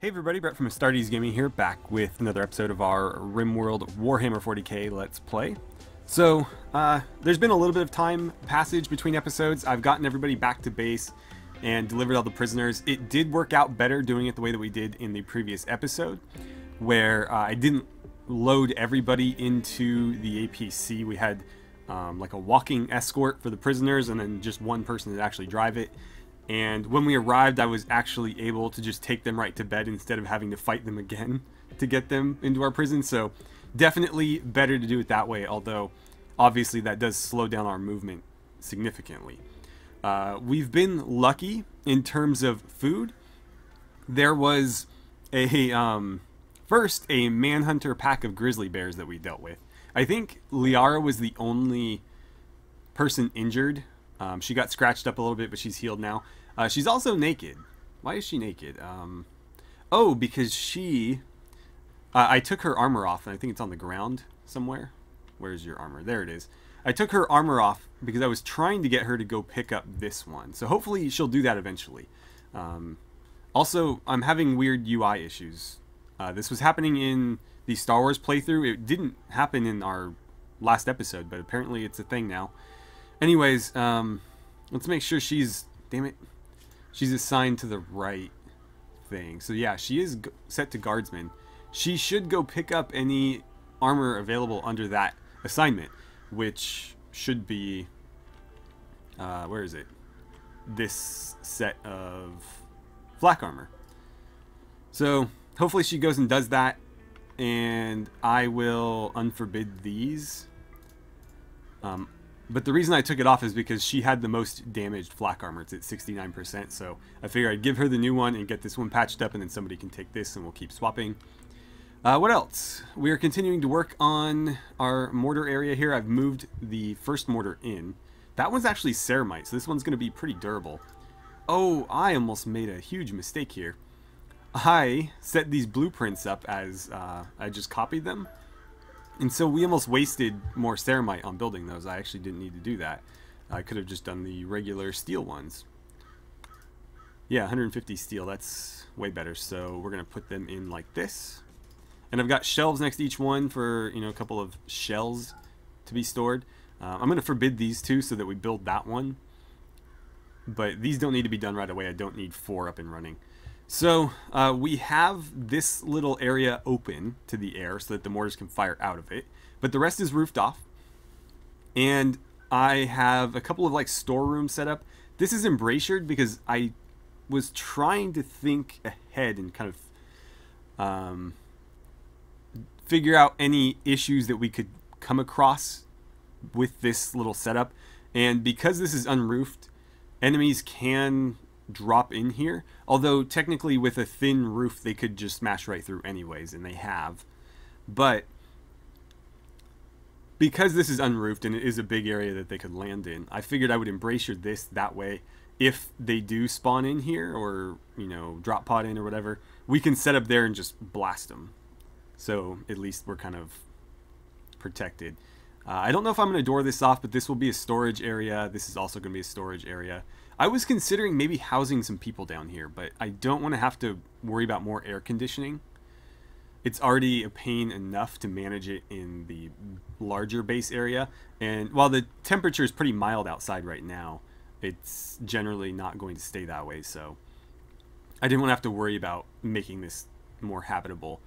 Hey everybody, Brett from Astartes Gaming here, back with another episode of our RimWorld Warhammer 40k Let's Play. So, uh, there's been a little bit of time passage between episodes. I've gotten everybody back to base and delivered all the prisoners. It did work out better doing it the way that we did in the previous episode, where uh, I didn't load everybody into the APC. We had um, like a walking escort for the prisoners and then just one person to actually drive it. And when we arrived, I was actually able to just take them right to bed instead of having to fight them again to get them into our prison. So definitely better to do it that way, although obviously that does slow down our movement significantly. Uh, we've been lucky in terms of food. There was a um, first a manhunter pack of grizzly bears that we dealt with. I think Liara was the only person injured. Um, she got scratched up a little bit, but she's healed now. Uh, she's also naked. Why is she naked? Um, oh, because she... Uh, I took her armor off, and I think it's on the ground somewhere. Where's your armor? There it is. I took her armor off because I was trying to get her to go pick up this one. So hopefully she'll do that eventually. Um, also, I'm having weird UI issues. Uh, this was happening in the Star Wars playthrough. It didn't happen in our last episode, but apparently it's a thing now. Anyways, um, let's make sure she's... Damn it. She's assigned to the right thing. So yeah, she is set to guardsman. She should go pick up any armor available under that assignment, which should be, uh, where is it? This set of flak armor. So hopefully she goes and does that, and I will unforbid these. Um, but the reason I took it off is because she had the most damaged flak armor. It's at 69%, so I figure I'd give her the new one and get this one patched up, and then somebody can take this, and we'll keep swapping. Uh, what else? We are continuing to work on our mortar area here. I've moved the first mortar in. That one's actually ceramite, so this one's going to be pretty durable. Oh, I almost made a huge mistake here. I set these blueprints up as uh, I just copied them and so we almost wasted more ceramite on building those. I actually didn't need to do that. I could have just done the regular steel ones. Yeah, 150 steel, that's way better. So we're going to put them in like this. And I've got shelves next to each one for, you know, a couple of shells to be stored. Uh, I'm going to forbid these two so that we build that one. But these don't need to be done right away. I don't need four up and running. So uh, we have this little area open to the air so that the mortars can fire out of it, but the rest is roofed off. And I have a couple of like storerooms set up. This is embrasured because I was trying to think ahead and kind of um, figure out any issues that we could come across with this little setup. And because this is unroofed, enemies can drop in here. Although technically with a thin roof they could just smash right through anyways, and they have. But because this is unroofed and it is a big area that they could land in, I figured I would embrasure this that way. If they do spawn in here or, you know, drop pod in or whatever, we can set up there and just blast them. So at least we're kind of protected. Uh, I don't know if I'm going to door this off, but this will be a storage area. This is also going to be a storage area. I was considering maybe housing some people down here, but I don't want to have to worry about more air conditioning. It's already a pain enough to manage it in the larger base area. And while the temperature is pretty mild outside right now, it's generally not going to stay that way. So I didn't want to have to worry about making this more habitable.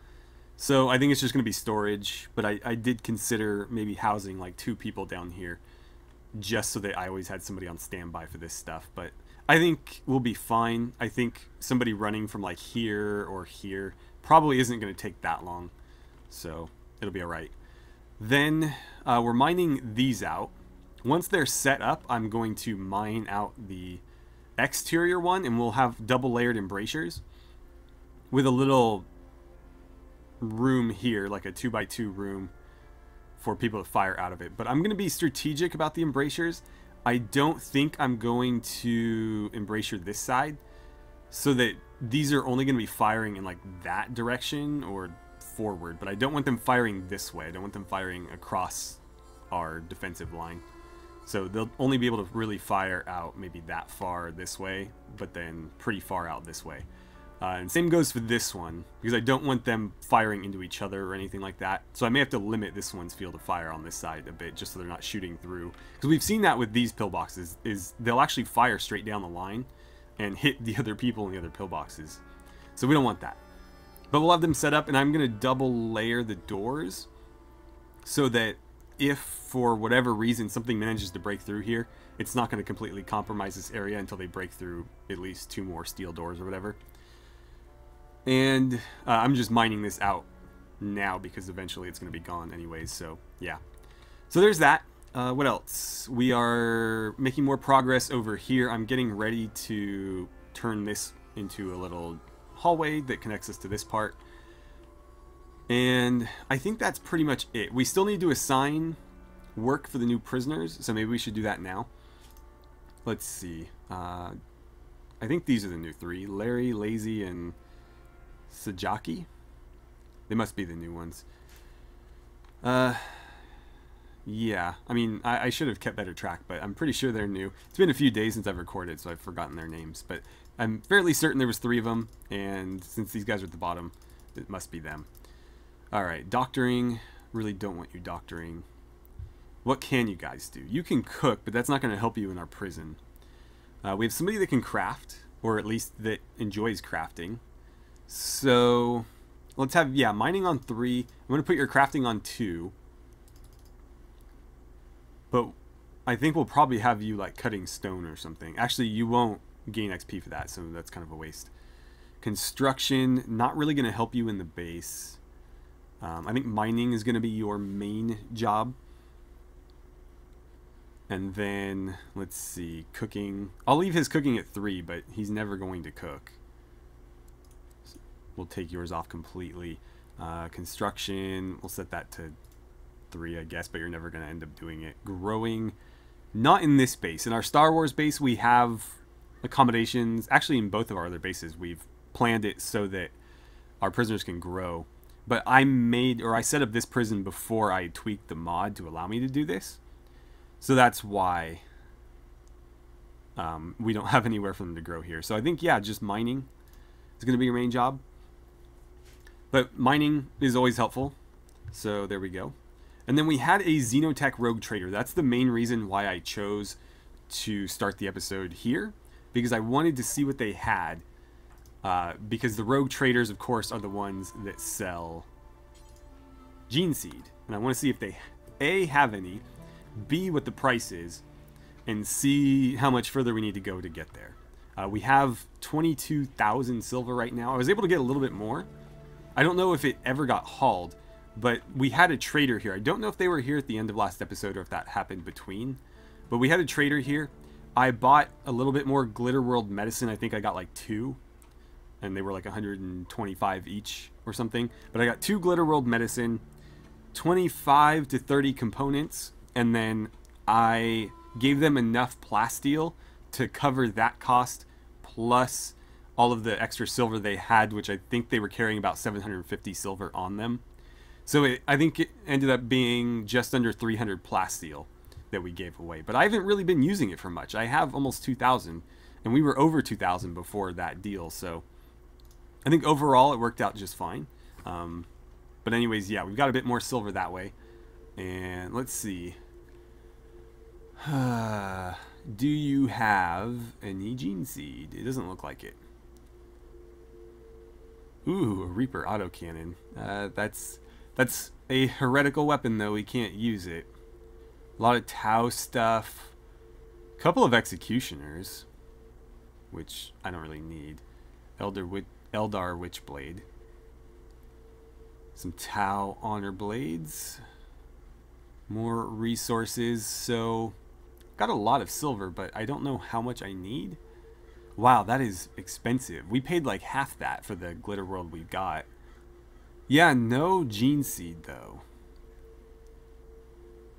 So I think it's just going to be storage, but I, I did consider maybe housing like two people down here just so that I always had somebody on standby for this stuff. But I think we'll be fine. I think somebody running from like here or here probably isn't going to take that long. So it'll be all right. Then uh, we're mining these out. Once they're set up, I'm going to mine out the exterior one and we'll have double layered embrasures with a little room here, like a 2 by 2 room for people to fire out of it. But I'm going to be strategic about the embrasures. I don't think I'm going to embrasure this side so that these are only going to be firing in like that direction or forward. But I don't want them firing this way. I don't want them firing across our defensive line. So they'll only be able to really fire out maybe that far this way, but then pretty far out this way. Uh, and same goes for this one, because I don't want them firing into each other or anything like that. So I may have to limit this one's field of fire on this side a bit, just so they're not shooting through. Because we've seen that with these pillboxes, is they'll actually fire straight down the line and hit the other people in the other pillboxes. So we don't want that. But we'll have them set up, and I'm going to double layer the doors so that if for whatever reason something manages to break through here, it's not going to completely compromise this area until they break through at least two more steel doors or whatever. And uh, I'm just mining this out now because eventually it's going to be gone anyways, so yeah. So there's that. Uh, what else? We are making more progress over here. I'm getting ready to turn this into a little hallway that connects us to this part. And I think that's pretty much it. We still need to assign work for the new prisoners, so maybe we should do that now. Let's see. Uh, I think these are the new three. Larry, Lazy, and Sajaki? They must be the new ones. Uh, yeah. I mean, I, I, should have kept better track, but I'm pretty sure they're new. It's been a few days since I've recorded, so I've forgotten their names. But I'm fairly certain there was three of them, and since these guys are at the bottom, it must be them. Alright, doctoring. Really don't want you doctoring. What can you guys do? You can cook, but that's not going to help you in our prison. Uh, we have somebody that can craft, or at least that enjoys crafting. So let's have, yeah, mining on three. I'm going to put your crafting on two. But I think we'll probably have you like cutting stone or something. Actually, you won't gain XP for that, so that's kind of a waste. Construction, not really going to help you in the base. Um, I think mining is going to be your main job. And then, let's see, cooking. I'll leave his cooking at 3, but he's never going to cook we'll take yours off completely. Uh, construction, we'll set that to three, I guess, but you're never going to end up doing it. Growing, not in this base. In our Star Wars base, we have accommodations. Actually, in both of our other bases, we've planned it so that our prisoners can grow. But I made, or I set up this prison before I tweaked the mod to allow me to do this. So that's why um, we don't have anywhere for them to grow here. So I think, yeah, just mining is going to be your main job. But mining is always helpful. So there we go. And then we had a Xenotech Rogue Trader. That's the main reason why I chose to start the episode here. Because I wanted to see what they had. Uh, because the Rogue Traders, of course, are the ones that sell Gene Seed. And I want to see if they, A, have any, B, what the price is, and see how much further we need to go to get there. Uh, we have 22,000 silver right now. I was able to get a little bit more, I don't know if it ever got hauled, but we had a trader here. I don't know if they were here at the end of last episode or if that happened between, but we had a trader here. I bought a little bit more Glitter World medicine. I think I got like two, and they were like 125 each or something. But I got two Glitter World medicine, 25 to 30 components, and then I gave them enough plasteel to cover that cost plus all of the extra silver they had, which I think they were carrying about 750 silver on them. So it, I think it ended up being just under 300 plasteel that we gave away. But I haven't really been using it for much. I have almost 2,000, and we were over 2,000 before that deal. So I think overall it worked out just fine. Um, but anyways, yeah, we've got a bit more silver that way. And let's see. Do you have any gene seed? It doesn't look like it. Ooh, a Reaper autocannon. Uh, that's that's a heretical weapon, though. We can't use it. A lot of Tau stuff. A couple of Executioners, which I don't really need. Elder Eldar Witchblade. Some Tau Honor Blades. More resources, so... Got a lot of silver, but I don't know how much I need. Wow, that is expensive. We paid like half that for the glitter world we got. Yeah, no gene seed though.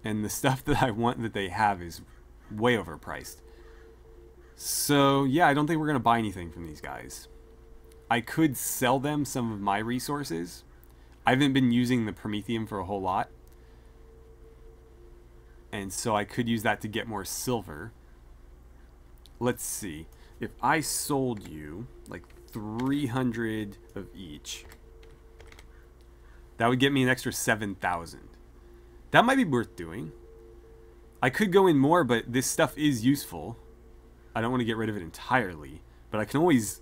And the stuff that I want that they have is way overpriced. So yeah, I don't think we're going to buy anything from these guys. I could sell them some of my resources. I haven't been using the Promethium for a whole lot. And so I could use that to get more silver. Let's see if I sold you like 300 of each. That would get me an extra 7,000. That might be worth doing. I could go in more, but this stuff is useful. I don't want to get rid of it entirely, but I can always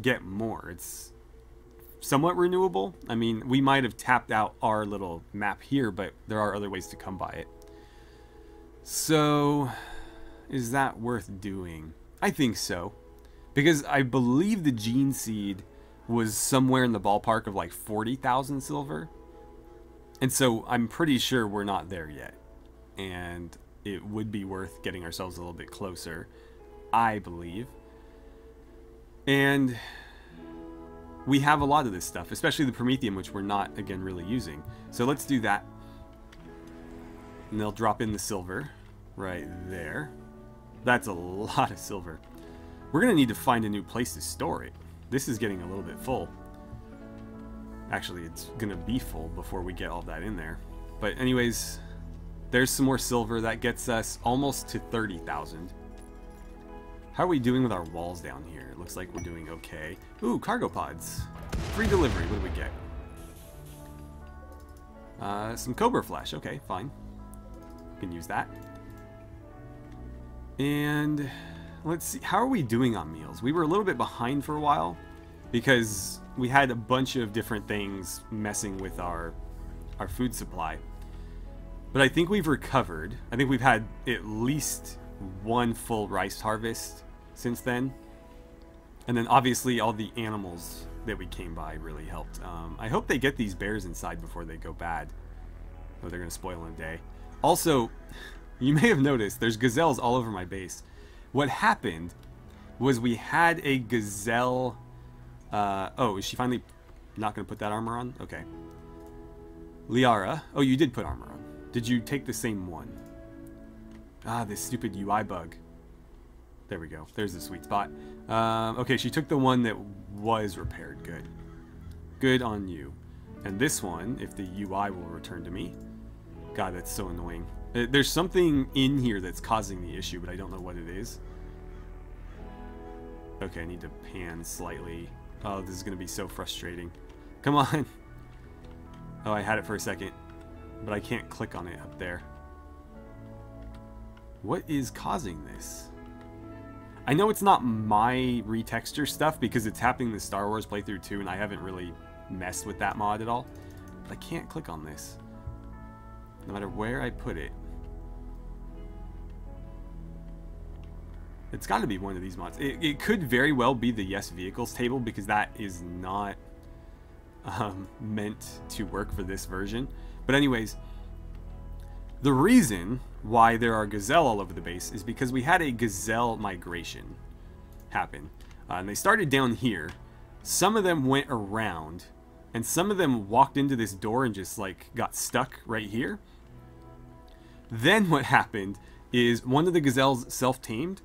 get more. It's somewhat renewable. I mean, we might have tapped out our little map here, but there are other ways to come by it. So, is that worth doing? I think so. Because I believe the gene seed was somewhere in the ballpark of like 40,000 silver. And so I'm pretty sure we're not there yet. And it would be worth getting ourselves a little bit closer, I believe. And we have a lot of this stuff, especially the Promethium, which we're not, again, really using. So let's do that. And they'll drop in the silver right there. That's a lot of silver. We're going to need to find a new place to store it. This is getting a little bit full. Actually, it's going to be full before we get all that in there. But anyways, there's some more silver. That gets us almost to 30,000. How are we doing with our walls down here? It looks like we're doing okay. Ooh, cargo pods. Free delivery. What do we get? Uh, some Cobra Flesh. Okay, fine. can use that. And let's see. How are we doing on meals? We were a little bit behind for a while because we had a bunch of different things messing with our our food supply. But I think we've recovered. I think we've had at least one full rice harvest since then. And then obviously all the animals that we came by really helped. Um, I hope they get these bears inside before they go bad. Or they're going to spoil in a day. Also, you may have noticed there's gazelles all over my base. What happened was we had a gazelle... Uh, oh, is she finally not going to put that armor on? Okay. Liara. Oh, you did put armor on. Did you take the same one? Ah, this stupid UI bug. There we go. There's the sweet spot. Um, okay, she took the one that was repaired. Good. Good on you. And this one, if the UI will return to me. God, that's so annoying. Uh, there's something in here that's causing the issue, but I don't know what it is. Okay, I need to pan slightly. Oh, this is going to be so frustrating. Come on. Oh, I had it for a second, but I can't click on it up there. What is causing this? I know it's not my retexture stuff because it's happening in the Star Wars playthrough too, and I haven't really messed with that mod at all. But I can't click on this. No matter where I put it. It's got to be one of these mods. It, it, could very well be the Yes Vehicles table because that is not um, meant to work for this version. But anyways, the reason why there are gazelle all over the base is because we had a gazelle migration happen. Uh, and they started down here. Some of them went around, and some of them walked into this door and just like got stuck right here. Then what happened is one of the gazelles self-tamed,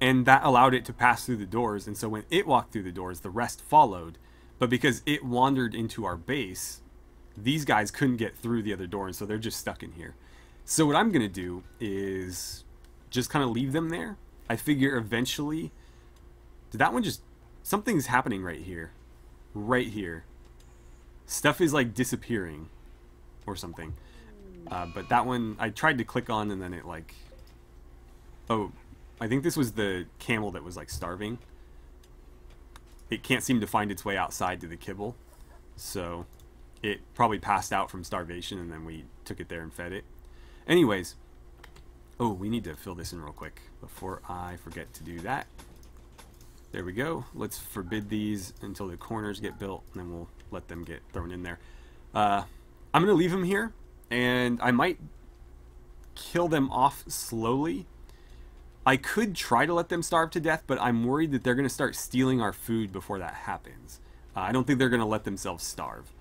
and that allowed it to pass through the doors. And so when it walked through the doors, the rest followed. But because it wandered into our base, these guys couldn't get through the other door, and so they're just stuck in here. So what I'm going to do is just kind of leave them there. I figure eventually... Did that one just... Something's happening right here. Right here. Stuff is like disappearing. Or something. Uh, but that one, I tried to click on and then it like... Oh, I think this was the camel that was like starving. It can't seem to find its way outside to the kibble. So it probably passed out from starvation and then we took it there and fed it. Anyways, oh, we need to fill this in real quick before I forget to do that. There we go. Let's forbid these until the corners get built, and then we'll let them get thrown in there. Uh, I'm going to leave them here, and I might kill them off slowly. I could try to let them starve to death, but I'm worried that they're going to start stealing our food before that happens. Uh, I don't think they're going to let themselves starve.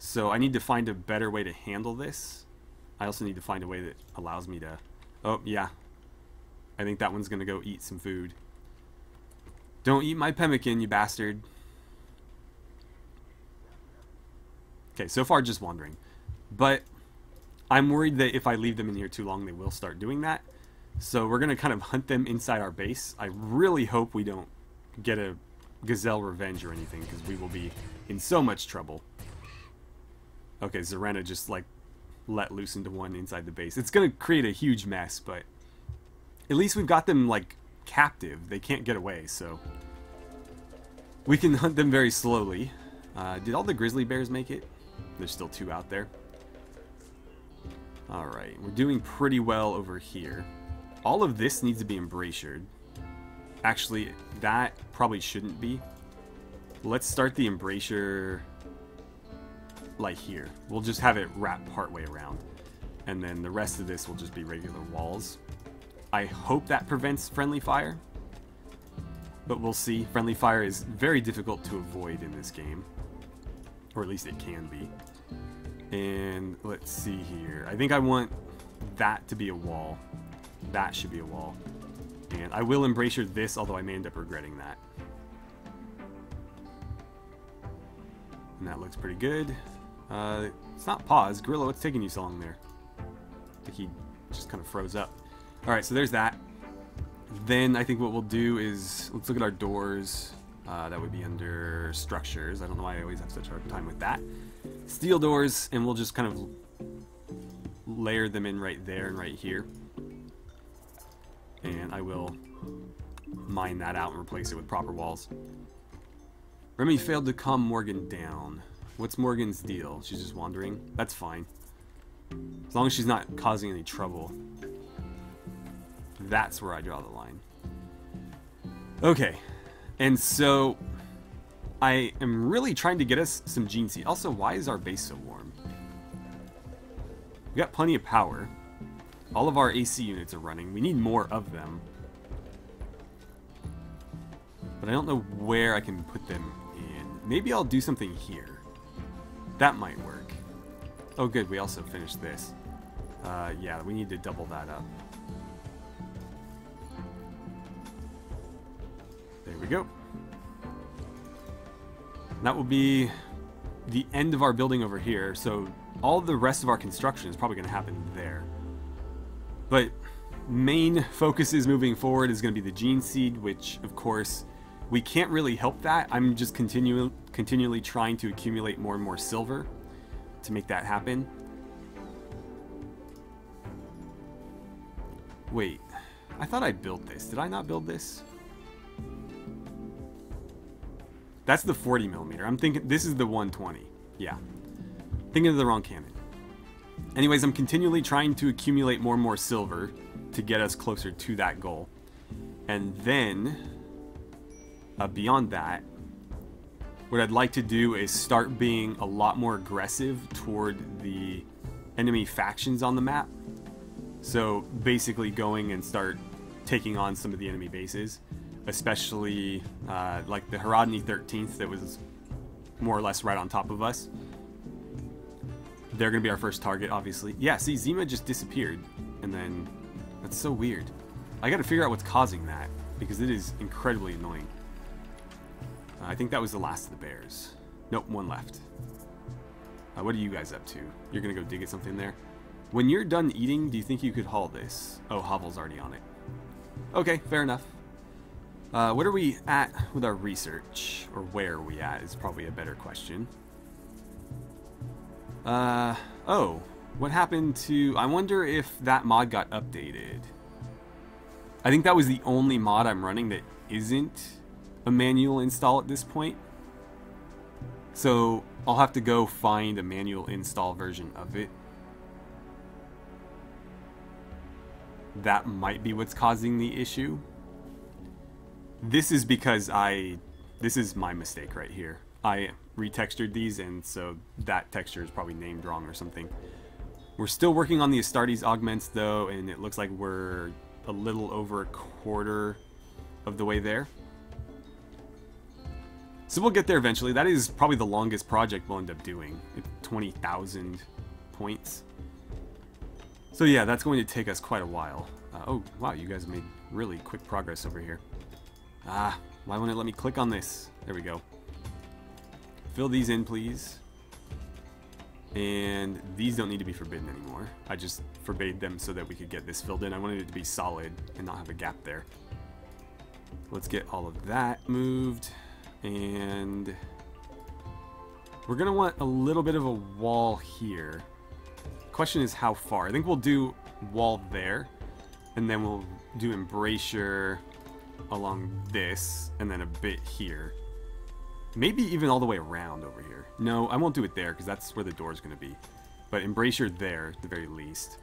So I need to find a better way to handle this. I also need to find a way that allows me to... Oh, yeah. I think that one's going to go eat some food. Don't eat my pemmican, you bastard. Okay, so far just wandering. But I'm worried that if I leave them in here too long, they will start doing that. So we're going to kind of hunt them inside our base. I really hope we don't get a Gazelle Revenge or anything, because we will be in so much trouble. Okay, Zarena just, like, let loose into one inside the base. It's going to create a huge mess, but at least we've got them, like, captive. They can't get away, so... We can hunt them very slowly. Uh, did all the grizzly bears make it? There's still two out there. Alright, we're doing pretty well over here. All of this needs to be embrasured. Actually, that probably shouldn't be. Let's start the embrasure like here. We'll just have it wrap partway around. And then the rest of this will just be regular walls. I hope that prevents friendly fire. But we'll see. Friendly fire is very difficult to avoid in this game. Or at least it can be. And let's see here. I think I want that to be a wall. That should be a wall. And I will embrasure this, although I may end up regretting that. And that looks pretty good. Uh, it's not paused. Gorilla, what's taking you so long there? I think he just kind of froze up. Alright, so there's that. Then I think what we'll do is, let's look at our doors. Uh, that would be under structures. I don't know why I always have such a hard time with that. Steel doors, and we'll just kind of layer them in right there and right here. And I will mine that out and replace it with proper walls. Remy failed to calm Morgan down. What's Morgan's deal? She's just wandering? That's fine. As long as she's not causing any trouble. That's where I draw the line. Okay. And so I am really trying to get us some gene seed. Also, why is our base so warm? We got plenty of power. All of our AC units are running. We need more of them. But I don't know where I can put them in. Maybe I'll do something here. That might work. Oh good, we also finished this. Uh, yeah, we need to double that up. There we go. That will be the end of our building over here, so all the rest of our construction is probably going to happen there. But main focuses moving forward is going to be the gene seed, which of course we can't really help that. I'm just continu continually trying to accumulate more and more silver to make that happen. Wait, I thought I built this. Did I not build this? That's the 40 millimeter. I'm thinking this is the 120. Yeah. Thinking of the wrong cannon. Anyways, I'm continually trying to accumulate more and more silver to get us closer to that goal. And then, uh, beyond that, what I'd like to do is start being a lot more aggressive toward the enemy factions on the map. So basically going and start taking on some of the enemy bases especially uh, like the Haradni 13th that was more or less right on top of us. They're going to be our first target, obviously. Yeah, see, Zima just disappeared, and then that's so weird. I got to figure out what's causing that, because it is incredibly annoying. Uh, I think that was the last of the bears. Nope, one left. Uh, what are you guys up to? You're going to go dig at something there? When you're done eating, do you think you could haul this? Oh, Havel's already on it. Okay, fair enough. Uh, what are we at with our research? Or where are we at is probably a better question. Uh, oh, what happened to... I wonder if that mod got updated. I think that was the only mod I'm running that isn't a manual install at this point. So I'll have to go find a manual install version of it. That might be what's causing the issue. This is because I, this is my mistake right here. I retextured these and so that texture is probably named wrong or something. We're still working on the Astartes augments though and it looks like we're a little over a quarter of the way there. So we'll get there eventually. That is probably the longest project we'll end up doing. 20,000 points. So yeah, that's going to take us quite a while. Uh, oh, wow, you guys made really quick progress over here. Ah, why won't it let me click on this? There we go. Fill these in, please. And these don't need to be forbidden anymore. I just forbade them so that we could get this filled in. I wanted it to be solid and not have a gap there. Let's get all of that moved. And we're going to want a little bit of a wall here. Question is how far. I think we'll do wall there. And then we'll do embrasure along this. And then a bit here. Maybe even all the way around over here. No, I won't do it there because that's where the door is going to be. But embrasure there, at the very least.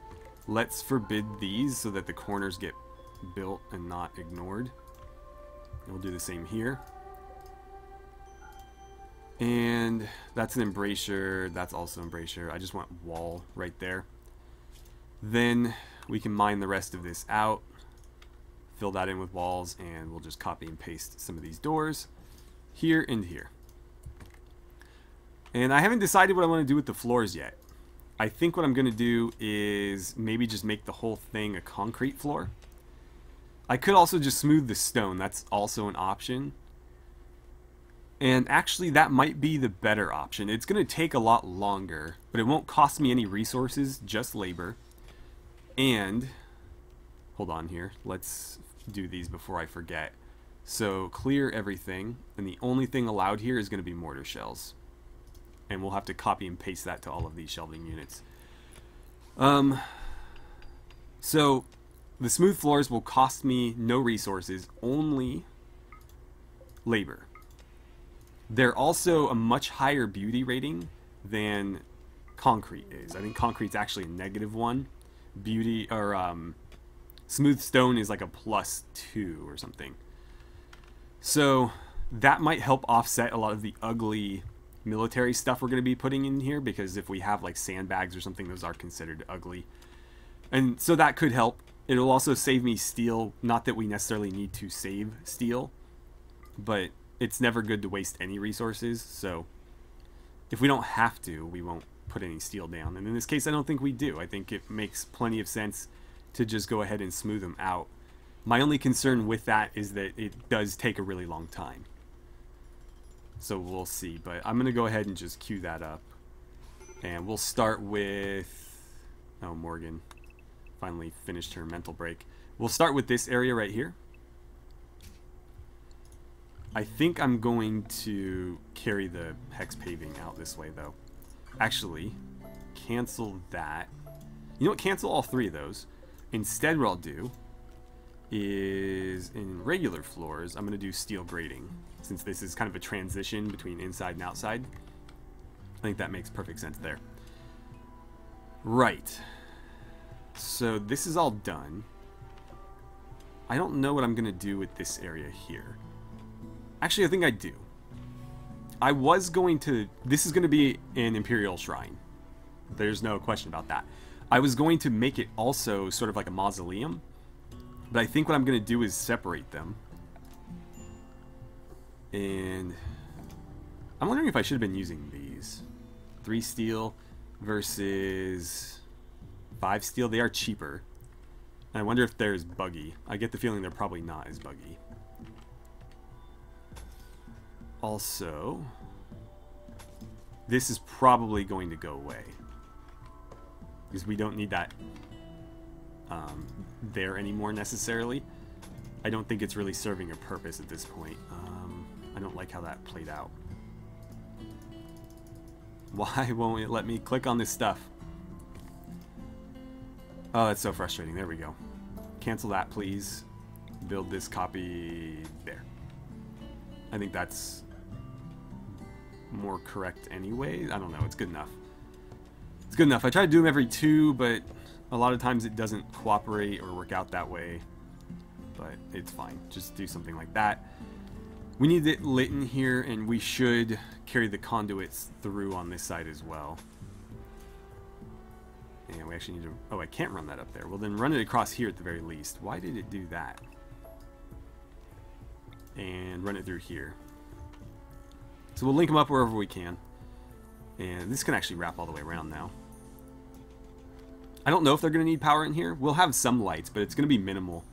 Let's forbid these so that the corners get built and not ignored. We'll do the same here. And that's an embrasure. That's also embrasure. I just want wall right there. Then we can mine the rest of this out. Fill that in with walls and we'll just copy and paste some of these doors here and here. And I haven't decided what I want to do with the floors yet. I think what I'm going to do is maybe just make the whole thing a concrete floor. I could also just smooth the stone. That's also an option. And actually, that might be the better option. It's going to take a lot longer, but it won't cost me any resources, just labor. And, hold on here. Let's do these before I forget. So, clear everything, and the only thing allowed here is going to be mortar shells. And we'll have to copy and paste that to all of these shelving units. Um, so, the smooth floors will cost me no resources, only labor. They're also a much higher beauty rating than concrete is. I think concrete's actually a negative one. Beauty or um, smooth stone is like a plus two or something. So that might help offset a lot of the ugly military stuff we're going to be putting in here because if we have like sandbags or something, those are considered ugly. And so that could help. It'll also save me steel. Not that we necessarily need to save steel, but it's never good to waste any resources. So if we don't have to, we won't put any steel down. And in this case, I don't think we do. I think it makes plenty of sense to just go ahead and smooth them out. My only concern with that is that it does take a really long time. So we'll see. But I'm going to go ahead and just queue that up. And we'll start with... Oh, Morgan finally finished her mental break. We'll start with this area right here. I think I'm going to carry the hex paving out this way, though. Actually, cancel that. You know what? Cancel all three of those. Instead, what I'll do is in regular floors, I'm going to do steel grating. Since this is kind of a transition between inside and outside. I think that makes perfect sense there. Right. So this is all done. I don't know what I'm going to do with this area here. Actually, I think I do. I was going to... This is going to be an Imperial Shrine. There's no question about that. I was going to make it also sort of like a mausoleum. But I think what I'm going to do is separate them. And... I'm wondering if I should have been using these. Three steel versus five steel. They are cheaper. And I wonder if they're as buggy. I get the feeling they're probably not as buggy. Also, this is probably going to go away. Because we don't need that um, there anymore necessarily. I don't think it's really serving a purpose at this point. Um, I don't like how that played out. Why won't it let me click on this stuff? Oh, that's so frustrating. There we go. Cancel that, please. Build this copy there. I think that's more correct anyway. I don't know. It's good enough. It's good enough. I try to do them every two, but a lot of times it doesn't cooperate or work out that way. But it's fine. Just do something like that. We need it lit in here, and we should carry the conduits through on this side as well. And we actually need to... Oh, I can't run that up there. Well, then run it across here at the very least. Why did it do that? And run it through here. So we'll link them up wherever we can. And this can actually wrap all the way around now. I don't know if they're going to need power in here. We'll have some lights, but it's going to be minimal.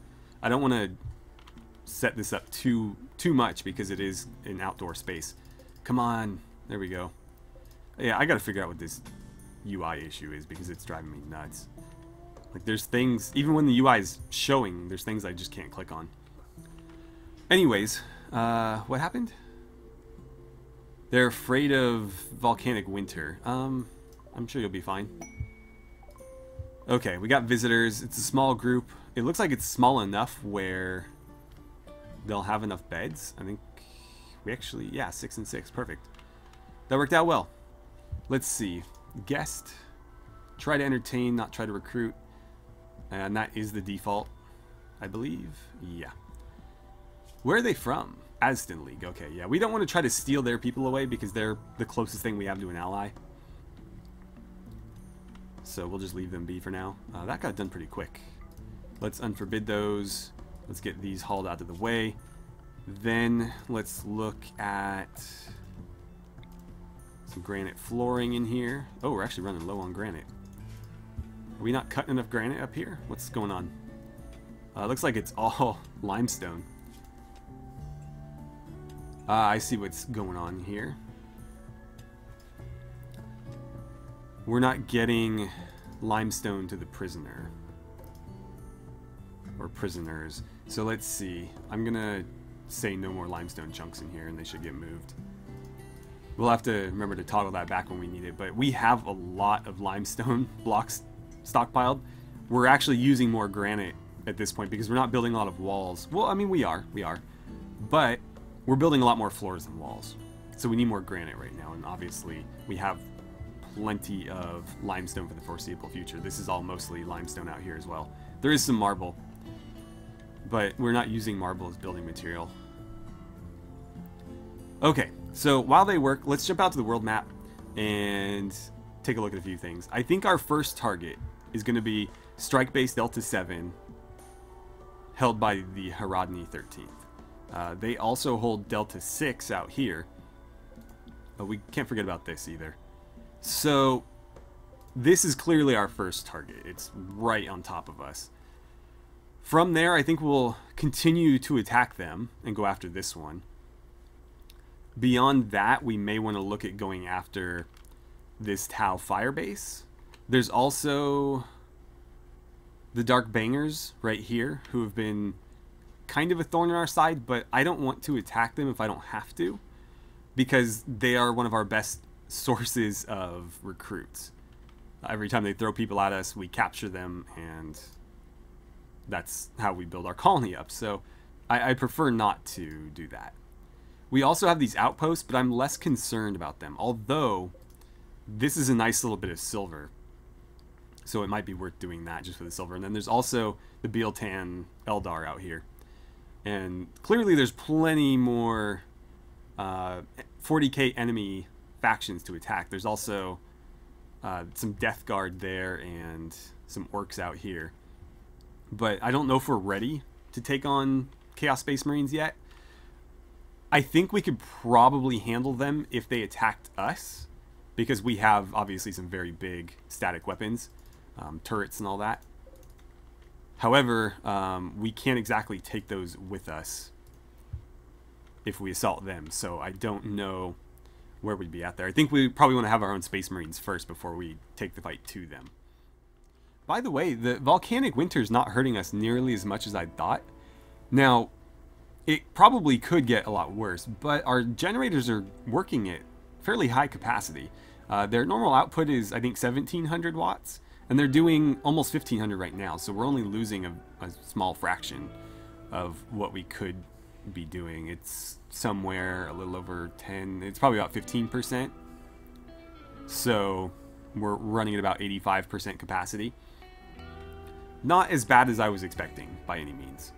I don't want to set this up too too much because it is an outdoor space. Come on. There we go. Yeah, I got to figure out what this UI issue is because it's driving me nuts. Like there's things, even when the UI is showing, there's things I just can't click on. Anyways, uh, what happened? They're afraid of volcanic winter. Um, I'm sure you'll be fine. Okay, we got visitors. It's a small group. It looks like it's small enough where they'll have enough beds. I think we actually, yeah, six and six. Perfect. That worked out well. Let's see. Guest. Try to entertain, not try to recruit. And that is the default, I believe. Yeah. Where are they from? Aston League. Okay, yeah. We don't want to try to steal their people away because they're the closest thing we have to an ally. So we'll just leave them be for now. Uh, that got done pretty quick. Let's unforbid those. Let's get these hauled out of the way. Then let's look at some granite flooring in here. Oh, we're actually running low on granite. Are we not cutting enough granite up here? What's going on? Uh, looks like it's all limestone. Uh, I see what's going on here. We're not getting limestone to the prisoner. Or prisoners. So let's see. I'm gonna say no more limestone chunks in here and they should get moved. We'll have to remember to toggle that back when we need it, but we have a lot of limestone blocks stockpiled. We're actually using more granite at this point because we're not building a lot of walls. Well, I mean, we are, we are. But we're building a lot more floors than walls. So we need more granite right now, and obviously we have plenty of limestone for the foreseeable future. This is all mostly limestone out here as well. There is some marble, but we're not using marble as building material. Okay, so while they work, let's jump out to the world map and take a look at a few things. I think our first target is going to be Strike Base Delta 7, held by the Haradni 13th. Uh, they also hold Delta 6 out here. But we can't forget about this either. So, this is clearly our first target. It's right on top of us. From there, I think we'll continue to attack them and go after this one. Beyond that, we may want to look at going after this Tau Firebase. There's also the Dark Bangers right here who have been kind of a thorn in our side, but I don't want to attack them if I don't have to because they are one of our best sources of recruits. Every time they throw people at us, we capture them, and that's how we build our colony up. So I, I prefer not to do that. We also have these outposts, but I'm less concerned about them. Although, this is a nice little bit of silver. So it might be worth doing that just for the silver. And then there's also the Biel-Tan Eldar out here. And clearly there's plenty more uh, 40k enemy factions to attack. There's also uh, some Death Guard there and some orcs out here. But I don't know if we're ready to take on Chaos Space Marines yet. I think we could probably handle them if they attacked us, because we have obviously some very big static weapons, um, turrets and all that. However, um, we can't exactly take those with us if we assault them, so I don't know where we'd be at there. I think we probably want to have our own Space Marines first before we take the fight to them. By the way, the volcanic winter is not hurting us nearly as much as I thought. Now, it probably could get a lot worse, but our generators are working at fairly high capacity. Uh, their normal output is, I think, 1700 watts, and they're doing almost 1500 right now, so we're only losing a, a small fraction of what we could be doing. It's somewhere a little over 10, it's probably about 15%. So we're running at about 85% capacity. Not as bad as I was expecting by any means.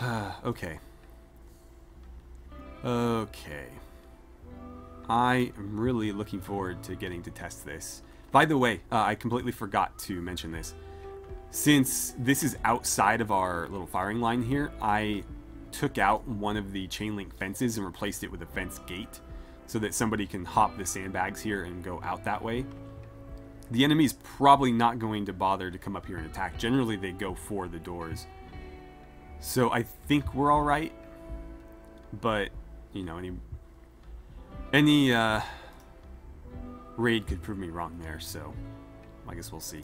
okay. Okay. I am really looking forward to getting to test this. By the way, uh, I completely forgot to mention this. Since this is outside of our little firing line here, I took out one of the chain link fences and replaced it with a fence gate so that somebody can hop the sandbags here and go out that way. The enemy's probably not going to bother to come up here and attack. Generally, they go for the doors. So I think we're all right. But, you know, any any uh, raid could prove me wrong there, so I guess we'll see.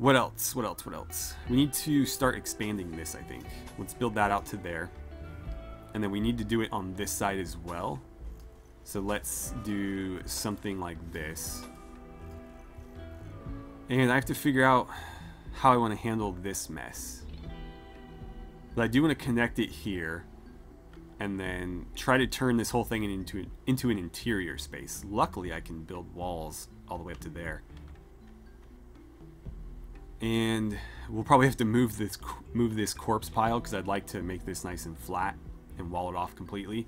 What else? What else? What else? We need to start expanding this, I think. Let's build that out to there. And then we need to do it on this side as well. So let's do something like this. And I have to figure out how I want to handle this mess. But I do want to connect it here and then try to turn this whole thing into into an interior space. Luckily, I can build walls all the way up to there. And we'll probably have to move this move this corpse pile because I'd like to make this nice and flat and wall it off completely.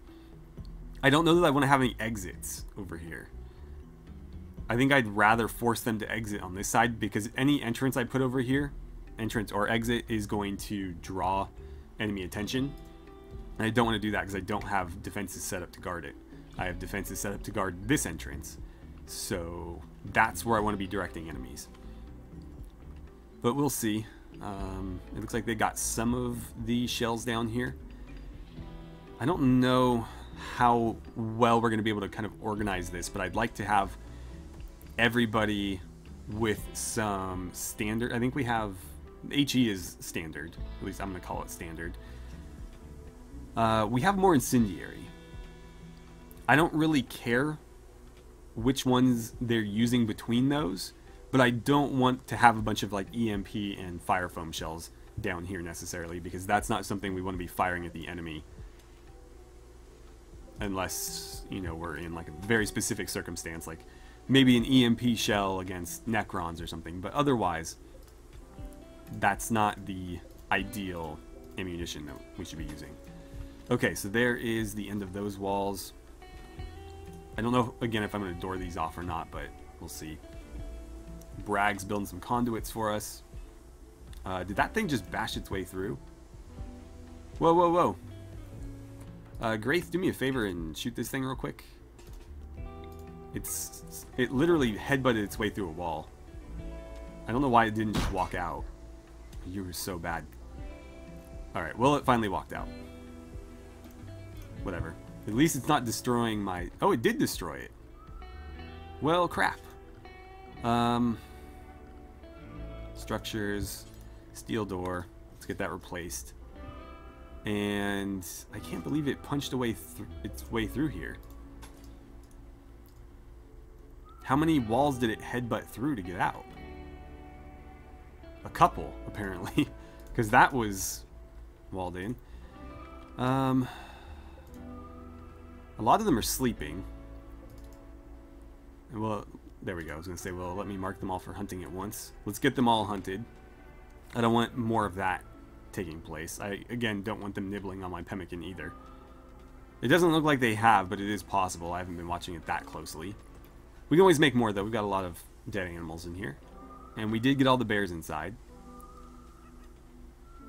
I don't know that I want to have any exits over here. I think I'd rather force them to exit on this side because any entrance I put over here, entrance or exit, is going to draw enemy attention. And I don't want to do that because I don't have defenses set up to guard it. I have defenses set up to guard this entrance. So that's where I want to be directing enemies. But we'll see. Um, it looks like they got some of the shells down here. I don't know how well we're going to be able to kind of organize this, but I'd like to have everybody with some standard. I think we have HE is standard. At least I'm going to call it standard. Uh, we have more incendiary. I don't really care which ones they're using between those, but I don't want to have a bunch of like EMP and fire foam shells down here necessarily because that's not something we want to be firing at the enemy unless you know we're in like a very specific circumstance like maybe an EMP shell against Necrons or something, but otherwise, that's not the ideal ammunition that we should be using. Okay, so there is the end of those walls. I don't know, again, if I'm going to door these off or not, but we'll see. Brag's building some conduits for us. Uh, did that thing just bash its way through? Whoa, whoa, whoa. Uh, Graith, do me a favor and shoot this thing real quick. It's it literally headbutted its way through a wall. I don't know why it didn't just walk out. You were so bad. Alright, well it finally walked out. Whatever. At least it's not destroying my... Oh, it did destroy it. Well, crap. Um, structures, steel door. Let's get that replaced. And I can't believe it punched away its way through here. How many walls did it headbutt through to get out? A couple, apparently. Because that was walled in. Um, a lot of them are sleeping. Well, there we go. I was going to say, well, let me mark them all for hunting at once. Let's get them all hunted. I don't want more of that taking place. I, again, don't want them nibbling on my pemmican either. It doesn't look like they have, but it is possible. I haven't been watching it that closely. We can always make more, though. We've got a lot of dead animals in here. And we did get all the bears inside.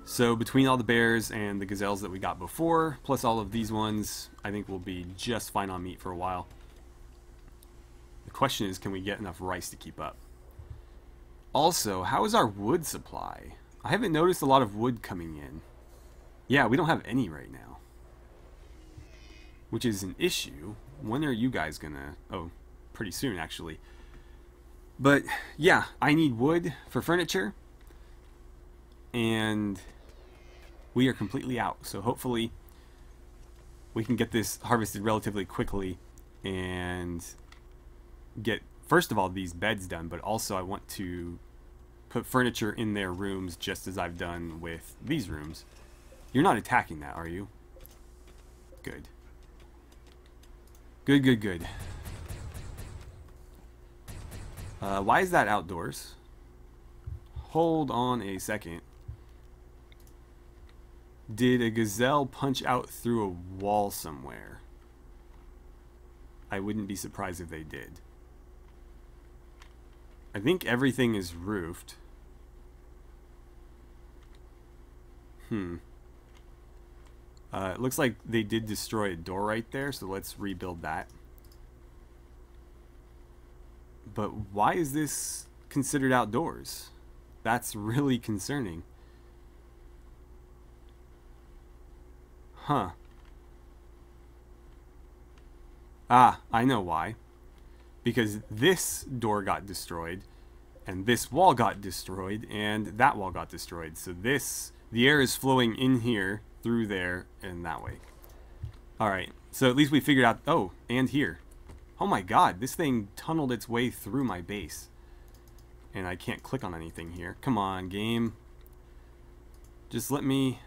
So between all the bears and the gazelles that we got before, plus all of these ones, I think we'll be just fine on meat for a while. The question is, can we get enough rice to keep up? Also, how is our wood supply? I haven't noticed a lot of wood coming in. Yeah, we don't have any right now. Which is an issue. When are you guys gonna... Oh, pretty soon, actually. But yeah, I need wood for furniture, and we are completely out. So hopefully, we can get this harvested relatively quickly and get first of all these beds done, but also I want to put furniture in their rooms just as I've done with these rooms. You're not attacking that, are you? Good. Good, good, good. Uh, why is that outdoors? Hold on a second. Did a gazelle punch out through a wall somewhere? I wouldn't be surprised if they did. I think everything is roofed. Hmm. Uh, it looks like they did destroy a door right there, so let's rebuild that. But why is this considered outdoors? That's really concerning. Huh. Ah, I know why. Because this door got destroyed, and this wall got destroyed, and that wall got destroyed. So this, the air is flowing in here, through there, and that way. Alright, so at least we figured out... Oh, and here. Oh my god, this thing tunneled its way through my base. And I can't click on anything here. Come on, game. Just let me...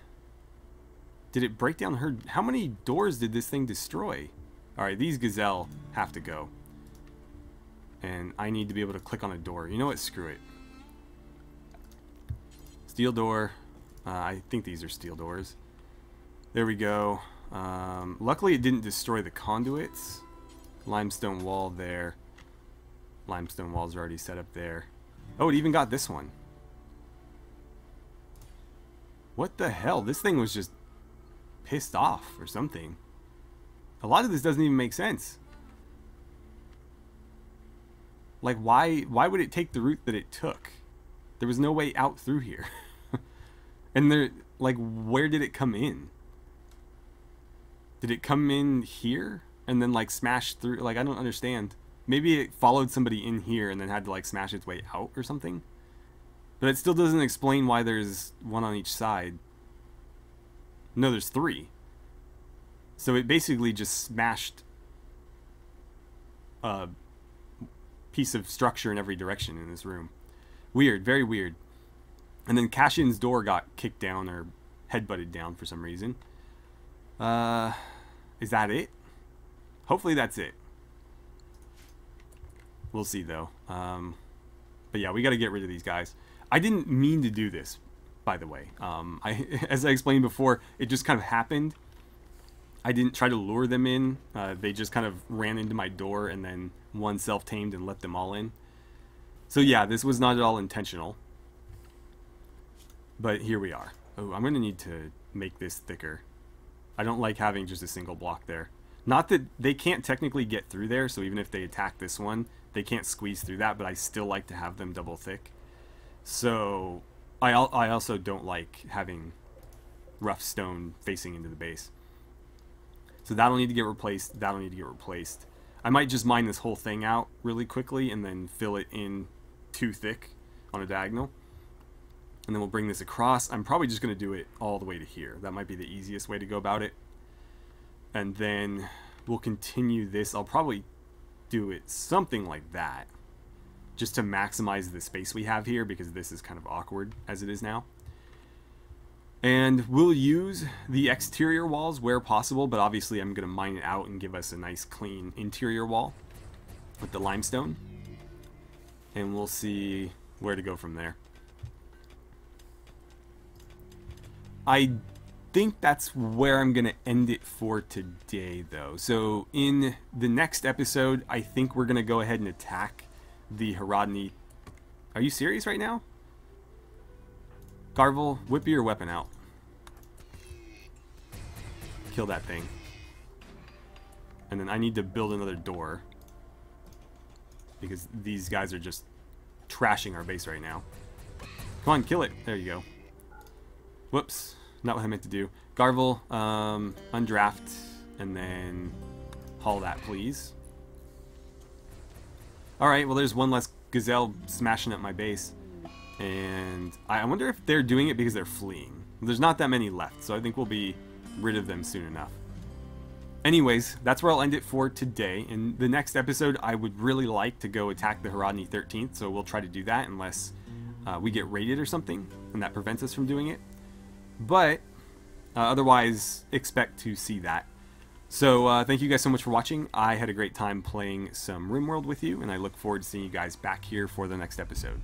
Did it break down her... How many doors did this thing destroy? Alright, these gazelle have to go. And I need to be able to click on a door. You know what? Screw it. Steel door. Uh, I think these are steel doors. There we go. Um, luckily it didn't destroy the conduits. Limestone wall there. Limestone walls are already set up there. Oh, it even got this one. What the hell? This thing was just pissed off or something. A lot of this doesn't even make sense. Like, why, why would it take the route that it took? There was no way out through here. and there, like, where did it come in? Did it come in here and then, like, smash through? Like, I don't understand. Maybe it followed somebody in here and then had to, like, smash its way out or something? But it still doesn't explain why there's one on each side. No, there's three. So it basically just smashed a piece of structure in every direction in this room. Weird, very weird. And then Cashin's door got kicked down or headbutted down for some reason. Uh, is that it? Hopefully that's it. We'll see though. Um, but yeah, we got to get rid of these guys. I didn't mean to do this, by the way. Um, I, as I explained before, it just kind of happened. I didn't try to lure them in. Uh, they just kind of ran into my door and then one self-tamed and let them all in. So yeah, this was not at all intentional. But here we are. Oh, I'm going to need to make this thicker. I don't like having just a single block there. Not that they can't technically get through there, so even if they attack this one, they can't squeeze through that, but I still like to have them double thick. So I, I also don't like having rough stone facing into the base. So that'll need to get replaced. That'll need to get replaced. I might just mine this whole thing out really quickly and then fill it in too thick on a diagonal. And then we'll bring this across. I'm probably just going to do it all the way to here. That might be the easiest way to go about it. And then we'll continue this. I'll probably do it something like that. Just to maximize the space we have here because this is kind of awkward as it is now. And we'll use the exterior walls where possible, but obviously I'm going to mine it out and give us a nice clean interior wall with the limestone. And we'll see where to go from there. I think that's where I'm going to end it for today, though. So in the next episode, I think we're going to go ahead and attack the Hradni. Are you serious right now? Garvel, whip your weapon out. Kill that thing. And then I need to build another door. Because these guys are just trashing our base right now. Come on, kill it. There you go. Whoops. Not what I meant to do. Garvel, um, undraft, and then haul that, please. Alright, well there's one less gazelle smashing up my base. And I wonder if they're doing it because they're fleeing. There's not that many left, so I think we'll be rid of them soon enough. Anyways, that's where I'll end it for today. In the next episode, I would really like to go attack the Hradni 13th, so we'll try to do that unless uh, we get raided or something, and that prevents us from doing it. But uh, otherwise, expect to see that. So uh, thank you guys so much for watching. I had a great time playing some RimWorld with you, and I look forward to seeing you guys back here for the next episode.